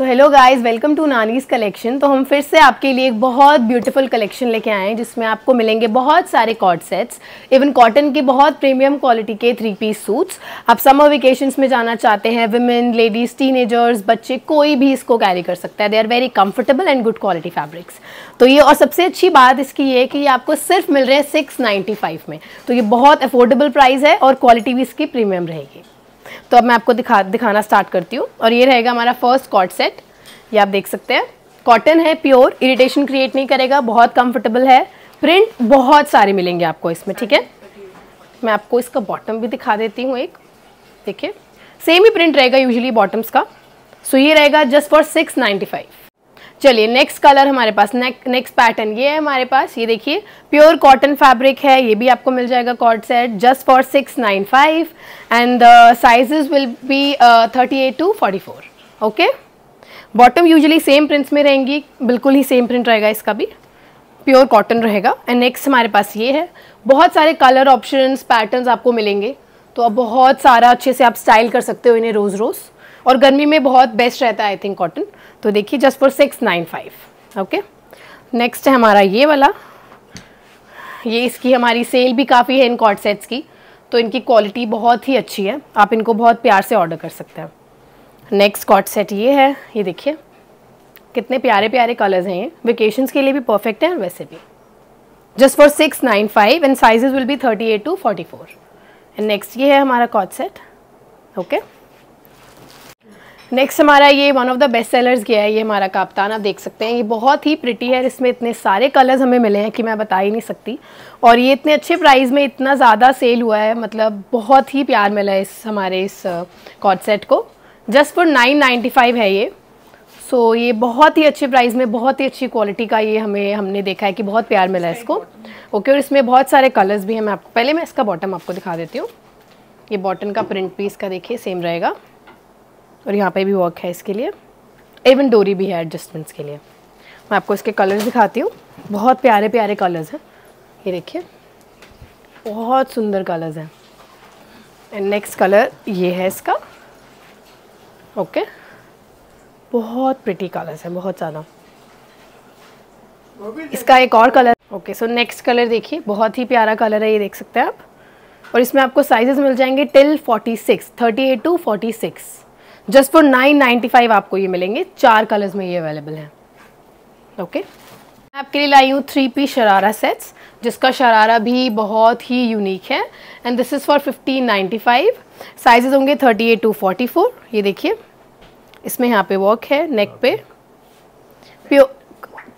So hello guys welcome to Nani's collection तो हम फिर से आपके लिए एक बहुत ब्यूटीफुल कलेक्शन लेके आए हैं, जिसमें आपको मिलेंगे बहुत सारे कॉट सेट्स इवन कॉटन के बहुत प्रीमियम क्वालिटी के थ्री पीस सूट्स आप समर वेकेशंस में जाना चाहते हैं वुमेन लेडीज़ टीनेजर्स बच्चे, कोई भी इसको कैरी कर सकता है. They are very comfortable and good quality fabrics तो ये, और सबसे अच्छी बात इसकी ये कि ये आपको सिर्फ़ मिल रहे हैं सिक्स में. तो ये बहुत अफोर्डेबल प्राइस है और क्वालिटी भी इसकी प्रीमियम रहेगी. तो अब मैं आपको दिखा, दिखाना स्टार्ट करती हूँ। और ये रहेगा हमारा फ़र्स्ट कॉट सेट ये आप देख सकते हैं। कॉटन है प्योर इरिटेशन क्रिएट नहीं करेगा, बहुत कंफर्टेबल है। प्रिंट बहुत सारे मिलेंगे आपको इसमें, ठीक है? मैं आपको इसका बॉटम भी दिखा देती हूँ एक। देखिए। सेम ही प्रिंट रहेगा यूजली बॉटम्स का। सो ये रहेगा just for six ninety five चलिए नेक्स्ट कलर हमारे पास नेक्स्ट पैटर्न ये है हमारे पास। ये देखिए प्योर कॉटन फैब्रिक है, ये भी आपको मिल जाएगा coord set just for six nine five and sizes will be thirty eight to forty four okay bottom usually same prints में रहेंगी, बिल्कुल ही सेम प्रिंट रहेगा इसका भी। प्योर कॉटन रहेगा। एंड नेक्स्ट हमारे पास ये है। बहुत सारे कलर ऑप्शन पैटर्न आपको मिलेंगे। तो अब बहुत सारा अच्छे से आप स्टाइल कर सकते हो इन्हें रोज़ रोज़ और गर्मी में बहुत बेस्ट रहता है आई थिंक कॉटन तो देखिए just for six nine five okay next है हमारा ये वाला. ये इसकी हमारी सेल भी काफ़ी है इन कॉट सेट्स की. तो इनकी क्वालिटी बहुत ही अच्छी है. आप इनको बहुत प्यार से ऑर्डर कर सकते हैं. नेक्स्ट कॉट सेट ये है. ये देखिए. कितने प्यारे प्यारे कलर्स हैं ये. वेकेशंस के लिए भी परफेक्ट है और वैसे भी. Just for six nine five and sizes will be thirty eight to forty four and next ये है हमारा coord set okay okay? Next हमारा ये one of the best sellers गया है ये हमारा काप्तान आप देख सकते हैं। ये बहुत ही प्रिटी है इसमें इतने सारे कलर्स हमें मिले हैं कि मैं बता ही नहीं सकती। और ये इतने अच्छे प्राइस में इतना ज़्यादा सेल हुआ है मतलब बहुत ही प्यार मिला है इस हमारे इस कॉट सेट को। Just for nine ninety five है ये। सो so, ये बहुत ही अच्छे प्राइस में बहुत ही अच्छी क्वालिटी का ये हमें हमने देखा है कि बहुत प्यार मिला है इसको। ओके okay, और इसमें बहुत सारे कलर्स भी हैं। मैं आपको पहले मैं इसका बॉटम आपको दिखा देती हूँ। ये बॉटम का प्रिंट भी इसका देखिए सेम रहेगा। और यहाँ पे भी वर्क है इसके लिए। एवन डोरी भी है एडजस्टमेंट्स के लिए। मैं आपको इसके कलर्स दिखाती हूँ। बहुत प्यारे प्यारे कलर्स हैं। ये देखिए। बहुत सुंदर कलर्स हैं। एंड नेक्स्ट कलर ये है इसका। Okay okay. बहुत प्रिटी कलर्स हैं बहुत ज़्यादा। इसका एक और colour okay so next colour देखिए। बहुत ही प्यारा कलर है ये देख सकते हैं आप। और इसमें आपको साइजेस मिल जाएँगे till 46 38 to 46 just for nine ninety five आपको ये मिलेंगे। चार कलर्स में ये अवेलेबल हैं। Okay okay? आपके लिए लाई हूँ थ्री पी शरारा सेट्स जिसका शरारा भी बहुत ही यूनिक है। And this is for fifteen ninety five sizes होंगे thirty eight to forty four ये देखिए। इसमें यहाँ पे वर्क है नेक पे। प्योर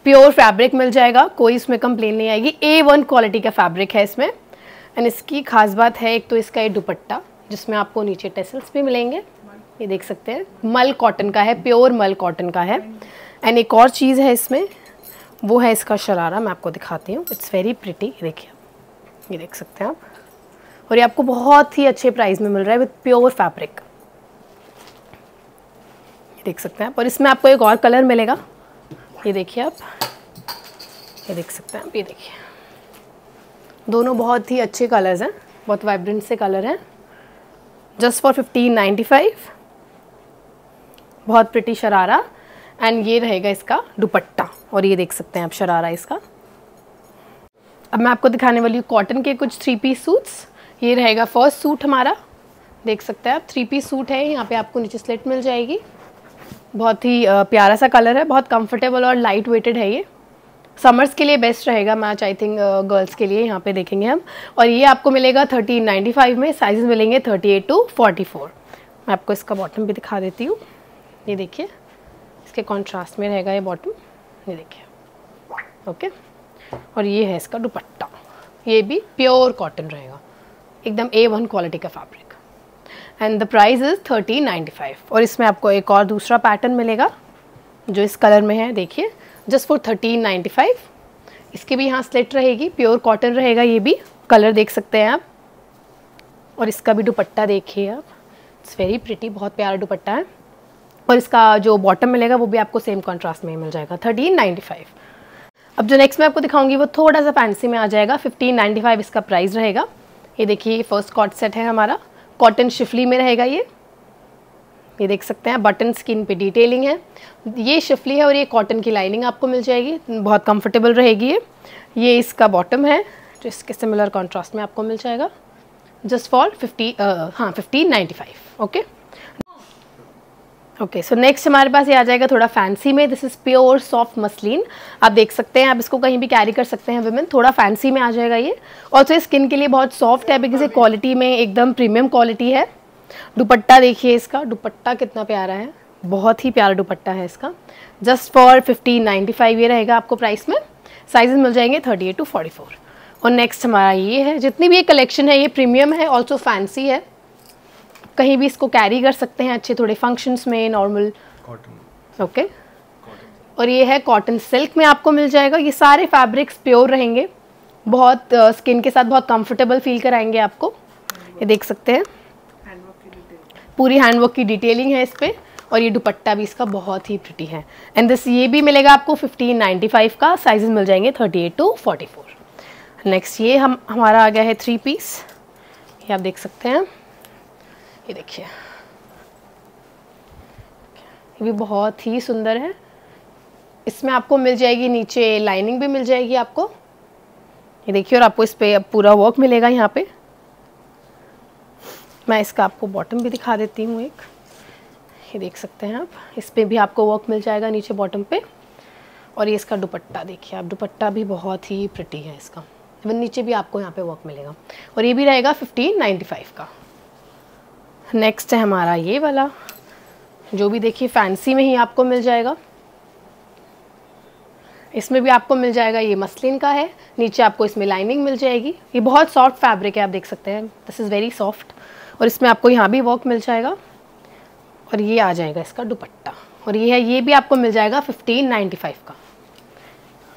प्योर फैब्रिक मिल जाएगा। कोई इसमें कंप्लेन नहीं आएगी। ए वन क्वालिटी का फैब्रिक है इसमें। एंड इसकी खास बात है, एक तो इसका ये दुपट्टा, जिसमें आपको नीचे टेसल्स भी मिलेंगे। ये देख सकते हैं। मल कॉटन का है प्योर मल कॉटन का है। एंड एक और चीज़ है इसमें, वो है इसका शरारा, मैं आपको दिखाती हूँ। इट्स वेरी प्रिटी देखिए ये देख सकते हैं आप। और ये आपको बहुत ही अच्छे प्राइस में मिल रहा है विथ प्योर फैब्रिक देख सकते हैं आप। और इसमें आपको एक और कलर मिलेगा। ये देखिए आप। ये देख सकते हैं आप, ये देखिए। दोनों बहुत ही अच्छे कलर्स हैं। बहुत वाइब्रेंट से कलर हैं। Just for fifteen ninety five बहुत प्रिटी शरारा। एंड ये रहेगा इसका दुपट्टा। और ये देख सकते हैं आप शरारा इसका। अब मैं आपको दिखाने वाली हूँ कॉटन के कुछ थ्री पीस सूट्स ये रहेगा फ़र्स्ट सूट हमारा। देख सकते हैं आप थ्री पीस सूट है। यहाँ पे आपको नीचे स्लेट मिल जाएगी। बहुत ही प्यारा सा कलर है। बहुत कंफर्टेबल और लाइट वेटेड है ये। समर्स के लिए बेस्ट रहेगा मैच आई थिंक गर्ल्स के लिए। यहाँ पे देखेंगे हम। और ये आपको मिलेगा थर्टीन नाइन्टी फाइव में। साइजेस मिलेंगे thirty eight to forty four मैं आपको इसका बॉटम भी दिखा देती हूँ। ये देखिए, इसके कॉन्ट्रास्ट में रहेगा ये बॉटम ये देखिए। ओके और ये है इसका दुपट्टा। ये भी प्योर कॉटन रहेगा। एकदम ए वन क्वालिटी का fabric and the price is thirteen ninety five और इसमें आपको एक और दूसरा पैटर्न मिलेगा, जो इस कलर में है, देखिए। Just for thirteen ninety five इसकी भी यहाँ स्लेट रहेगी प्योर कॉटन रहेगा, ये भी। कलर देख सकते हैं आप। और इसका भी दुपट्टा देखिए आप। इट्स वेरी प्रिटी बहुत प्यारा दुपट्टा है। और इसका जो बॉटम मिलेगा, वो भी आपको सेम कॉन्ट्रास्ट में मिल जाएगा थर्टीन नाइन्टी फाइव अब जो नेक्स्ट मैं आपको दिखाऊँगी, वो थोड़ा सा फैंसी में आ जाएगा फिफ्टीन नाइन्टी फाइव इसका प्राइस रहेगा. ये देखिए फ़र्स्ट कॉट सेट है हमारा. कॉटन शिफली में रहेगा ये. ये देख सकते हैं बटन स्किन पे डिटेलिंग है. ये शिफली है और ये कॉटन की लाइनिंग आपको मिल जाएगी. बहुत कंफर्टेबल रहेगी ये. ये इसका बॉटम है जो इसके सिमिलर कॉन्ट्रास्ट में आपको मिल जाएगा. जस्ट फॉर फिफ्टी हाँ fifteen ninety five okay okay so next हमारे पास ये आ जाएगा थोड़ा फैंसी में। This is pure soft muslin आप देख सकते हैं, आप इसको कहीं भी कैरी कर सकते हैं वुमेन थोड़ा फैंसी में आ जाएगा ये। और तो स्किन के लिए बहुत सॉफ्ट है बिकॉज़ क्वालिटी में एकदम प्रीमियम क्वालिटी है। दुपट्टा देखिए इसका। दुपट्टा कितना प्यारा है। बहुत ही प्यारा दुपट्टा है इसका। Just for fifteen ninety five ये रहेगा आपको प्राइस में। साइजेस मिल जाएँगे thirty eight to forty four और नेक्स्ट हमारा ये है। जितनी भी ये कलेक्शन है, ये प्रीमियम है ऑल्सो फैंसी है। कहीं भी इसको कैरी कर सकते हैं अच्छे थोड़े फ़ंक्शंस में नॉर्मल कॉटन ओके और ये है कॉटन सिल्क में आपको मिल जाएगा। ये सारे फैब्रिक्स प्योर रहेंगे। बहुत स्किन uh, के साथ बहुत कंफर्टेबल फील कराएँगे आपको। ये देख सकते हैं। पूरी हैंडवर्क की डिटेलिंग है इस पर और ये दुपट्टा भी इसका बहुत ही प्रिटी है। एंड दिस ये भी मिलेगा आपको फिफ्टीन नाइन्टी फाइव का। साइजेस मिल जाएँगे thirty eight to forty four next ये हम हमारा आ गया है थ्री पीस ये आप देख सकते हैं। ये देखिए। ये भी बहुत ही सुंदर है। इसमें आपको मिल जाएगी, नीचे लाइनिंग भी मिल जाएगी आपको। ये देखिए, और आपको इस पर पूरा वर्क मिलेगा यहाँ पे। मैं इसका आपको बॉटम भी दिखा देती हूँ एक। ये देख सकते हैं आप। इस पर भी आपको वर्क मिल जाएगा नीचे बॉटम पे। और ये इसका दुपट्टा देखिए आप। दुपट्टा भी बहुत ही प्रिटी है इसका। इवन नीचे भी आपको यहाँ पे वर्क मिलेगा। और ये भी रहेगा फिफ्टीन नाइन्टी फाइव का। नेक्स्ट है हमारा ये वाला, जो भी देखिए फैंसी में ही आपको मिल जाएगा। इसमें भी आपको मिल जाएगा ये मसलिन का है, नीचे आपको इसमें लाइनिंग मिल जाएगी। ये बहुत सॉफ्ट फैब्रिक है, आप देख सकते हैं। दिस इज़ वेरी सॉफ्ट और इसमें आपको यहाँ भी वर्क मिल जाएगा। और ये आ जाएगा इसका दुपट्टा। और ये है, ये भी आपको मिल जाएगा फिफ्टीन नाइन्टी फाइव का।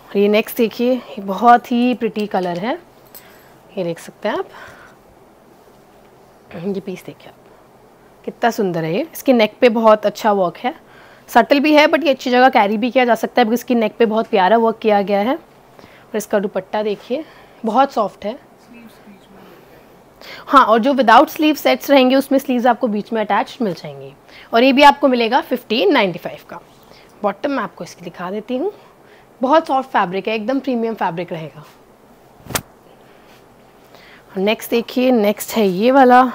और ये नेक्स्ट देखिए, ये बहुत ही प्रिटी कलर है। ये देख सकते हैं आप। ये पीस देखिए आप। कितना सुंदर है ये। इसकी नेक पे बहुत अच्छा वर्क है। सटल भी है बट ये अच्छी जगह कैरी भी किया जा सकता है बिकॉज़ इसकी नेक पे बहुत प्यारा वर्क किया गया है। और इसका दुपट्टा देखिए, बहुत सॉफ्ट है। हाँ और जो विदाउट स्लीव सेट्स रहेंगे, उसमें स्लीव्स आपको बीच में अटैच मिल जाएँगी। और ये भी आपको मिलेगा फिफ्टीन फाइव का। बॉटम मैं आपको इसकी दिखा देती हूँ। बहुत सॉफ्ट फैब्रिक है, एकदम प्रीमियम फैब्रिक रहेगा। नेक्स्ट देखिए नेक्स्ट है ये वाला।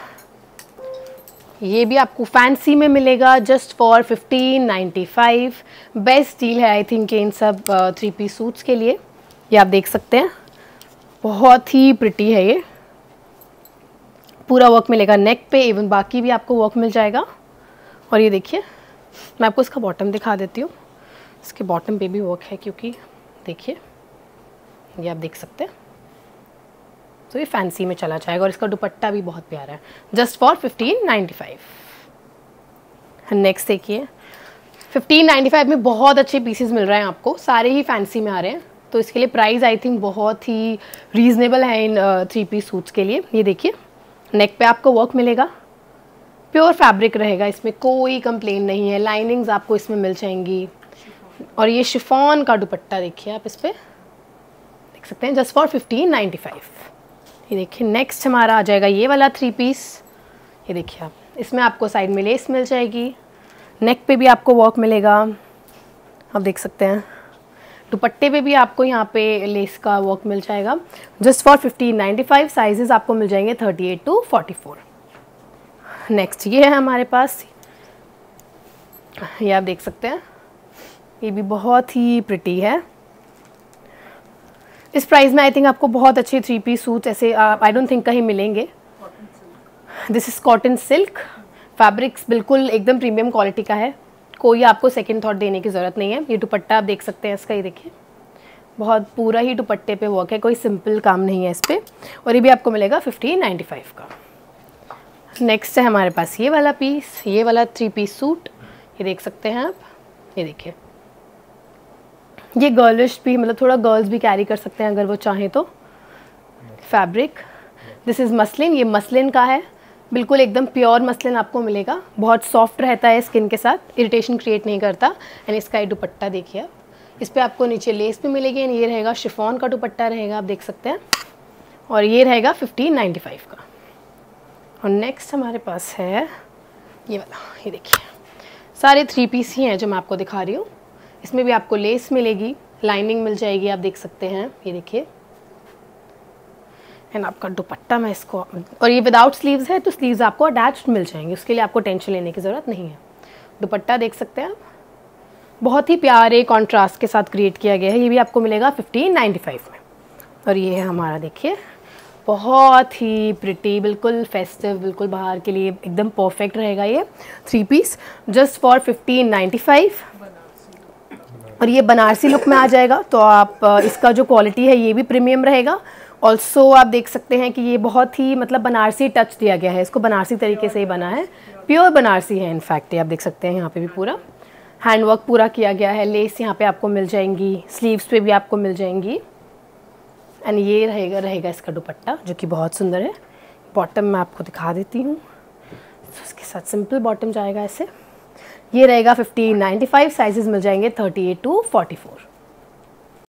ये भी आपको फैंसी में मिलेगा just for fifteen ninety five best deal है आई थिंक इन सब थ्री पीस सूट्स के लिए. ये आप देख सकते हैं. बहुत ही प्रिटी है ये. पूरा वर्क मिलेगा नेक पे इवन बाकी भी आपको वर्क मिल जाएगा. और ये देखिए, मैं आपको इसका बॉटम दिखा देती हूँ. इसके बॉटम पे भी वर्क है, क्योंकि देखिए, ये आप देख सकते हैं. तो ये फैंसी में चला जाएगा और इसका दुपट्टा भी बहुत प्यारा है। Just for fifteen ninety five next देखिए फिफ्टीन नाइन्टी फाइव में बहुत अच्छे पीसेस मिल रहे हैं आपको। सारे ही फैंसी में आ रहे हैं। तो इसके लिए प्राइस आई थिंक बहुत ही रीज़नेबल है इन थ्री पीस सूट्स के लिए। ये देखिए नेक पे आपको वर्क मिलेगा। प्योर फैब्रिक रहेगा इसमें, कोई कंप्लेन नहीं है। लाइनिंग्स आपको इसमें मिल जाएँगी। और ये शिफॉन का दुपट्टा देखिए आप इस पर देख सकते हैं just for fifteen ninety five ये देखिए नेक्स्ट हमारा आ जाएगा ये वाला थ्री पीस ये देखिए आप, इसमें आपको साइड में लेस मिल जाएगी। नेक पे भी आपको वर्क मिलेगा। आप देख सकते हैं। दुपट्टे पे भी आपको यहाँ पे लेस का वर्क मिल जाएगा। Just for fifteen ninety five sizes आपको मिल जाएँगे thirty eight to forty four next ये है हमारे पास। ये आप देख सकते हैं। ये भी बहुत ही प्रिटी है। इस प्राइस में आई थिंक आपको बहुत अच्छे थ्री पीस सूट ऐसे आई डोंट थिंक कहीं मिलेंगे। This is cotton silk fabrics बिल्कुल एकदम प्रीमियम क्वालिटी का है। कोई आपको सेकेंड थॉट देने की ज़रूरत नहीं है। ये दुपट्टा आप देख सकते हैं इसका, ये देखिए। बहुत पूरा ही दुपट्टे पे वर्क है। कोई सिंपल काम नहीं है इस पर और ये भी आपको मिलेगा फिफ्टीन नाइन्टी फाइव का। नेक्स्ट है हमारे पास ये वाला पीस ये वाला थ्री पीस सूट ये देख सकते हैं आप। ये देखिए। ये गर्लिश भी मतलब थोड़ा गर्ल्स भी कैरी कर सकते हैं अगर वो चाहें तो। फैब्रिक दिस इज़ मसलिन ये मसलिन का है। बिल्कुल एकदम प्योर मसलिन आपको मिलेगा। बहुत सॉफ्ट रहता है स्किन के साथ। इरिटेशन क्रिएट नहीं करता। एंड इसका ये दुपट्टा देखिए आप। इस पर आपको नीचे लेस भी मिलेगी एंड ये रहेगा शिफॉन का दुपट्टा रहेगा, आप देख सकते हैं। और ये रहेगा फिफ्टीन नाइन्टी फाइव का। और नेक्स्ट हमारे पास है ये वाला। ये देखिए। सारे थ्री पीस ही हैं जो मैं आपको दिखा रही हूँ। इसमें भी आपको लेस मिलेगी लाइनिंग मिल जाएगी, आप देख सकते हैं। ये देखिए। एंड आपका दुपट्टा मैं इसको, और ये विदाउट स्लीव्स है तो स्लीव्स आपको अटैच्ड मिल जाएँगे। उसके लिए आपको टेंशन लेने की ज़रूरत नहीं है। दुपट्टा देख सकते हैं आप। बहुत ही प्यारे कॉन्ट्रास्ट के साथ क्रिएट किया गया है। ये भी आपको मिलेगा फिफ्टीन नाइन्टी फाइव में। और ये है हमारा, देखिए। बहुत ही प्रिटी बिल्कुल फेस्टिव बिल्कुल बाहर के लिए एकदम परफेक्ट रहेगा ये three piece just for fifteen ninety five और ये बनारसी लुक में आ जाएगा। तो आप इसका जो क्वालिटी है, ये भी प्रीमियम रहेगा। ऑल्सो आप देख सकते हैं कि ये बहुत ही मतलब बनारसी टच दिया गया है। इसको बनारसी तरीके से ही बना है। प्योर बनारसी है इनफैक्ट ये आप देख सकते हैं यहाँ पे भी पूरा। हैंडवर्क पूरा किया गया है। लेस यहाँ पे आपको मिल जाएँगी। स्लीव्स पे भी आपको मिल जाएँगी। एंड ये रहेगा रहेगा इसका दुपट्टा, जो कि बहुत सुंदर है। बॉटम मैं आपको दिखा देती हूँ। तो उसके साथ सिंपल बॉटम जाएगा ऐसे। ये रहेगा फिफ्टीन नाइन्टी फाइव साइजेस मिल जाएँगे thirty eight to forty four